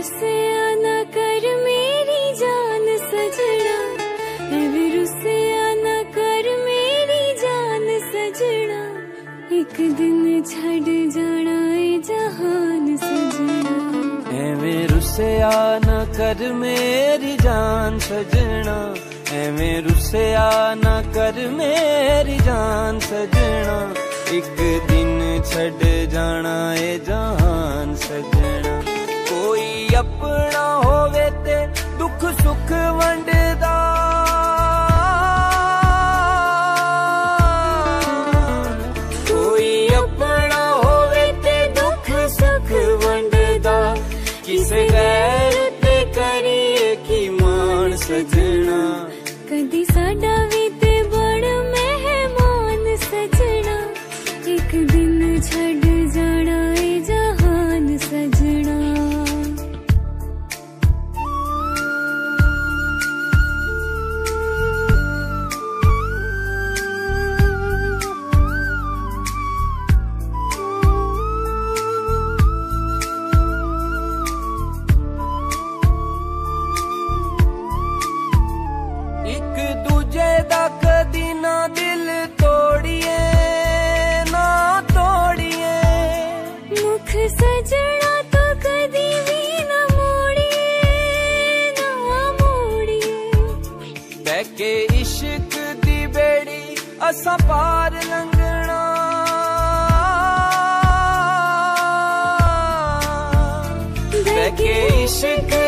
रुसया न कर मेरी जान सजना अब रुसया न कर मेरी जान सजना एक दिन छड़ जाना है जहान सजना ਐਵੇਂ ਰੁਸਿਆ ਨਾ ਕਰ ਮੇਰੀ ਜਾਨ ਸਜਣਾ ਐਵੇਂ ਰੁਸਿਆ ਨਾ ਕਰ ਮੇਰੀ ਜਾਨ ਸਜਣਾ ਇੱਕ ਦਿਨ ਛੱਡ ਜਾਣਾ ਏ ਜਹਾਨ ਸਜਣਾ ਆਪਣਾ ਹੋਵੇ ਤੇ ਦੁੱਖ ਸੁੱਖ ਵੰਡਦਾ। ਕੋਈ ਆਪਣਾ ਹੋਵੇ ਤੇ ਦੁੱਖ ਸੁੱਖ ਵੰਡਦਾ। ਕਿਸੇ ਗੈਰ ਤੇ ਕਰੀਏ ਕੀ ਮਾਣ ਸਜਣਾ। ਕਦੀ है के इश्क दी बेड़ी असा पार लंघना है के इश्क